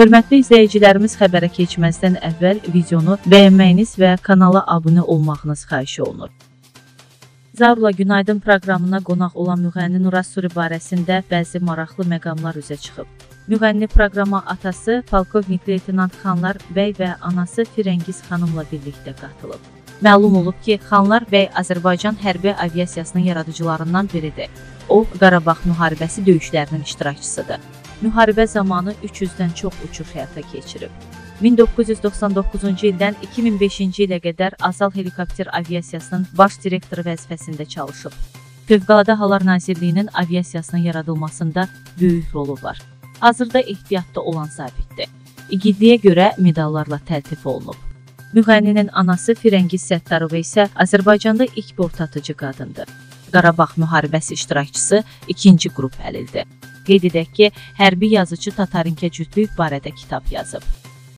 Hörmətli izləyicilərimiz xəbərə keçməzdən əvvəl videonu bəyənməyiniz və kanala abunə olmağınız xahiş olunur. Zarla Günaydın proqramına qonaq olan müğənni Nuraz Suri barəsində bəzi maraqlı məqamlar üzə çıxıb. Müğənni proqrama atası polkovnik leytenant Xanlar bəy və anası Firəngiz xanımla birlikdə qatılıb. Məlum olub ki, Xanlar bəy Azərbaycan hərbi aviasiyasının yaradıcılarından biridir. O, Qarabağ müharibəsi döyüşlərinin iştirakçısıdır. Müharibə zamanı 300-dən çox uçuş həyata keçirib. 1999-cu ildən 2005-ci ilə qədər Azal Helikopter Aviasiyasının baş direktoru vəzifəsində çalışıb. Fövqəladə Hallar Nazirliyinin aviasiyasının yaradılmasında böyük rolu var. Hazırda ehtiyatda olan zabitdir. İgidliyə görə medallarla təltif olunub. Müğənninin anası Firəngiz Səttarova isə Azərbaycanda ilk portatıcı qadındır. Qarabağ müharibəsi iştirakçısı ikinci qrup əlildir. Qeyd edək ki, hərbi yazıcı Tatarinkə cütlük barədə kitab yazıb.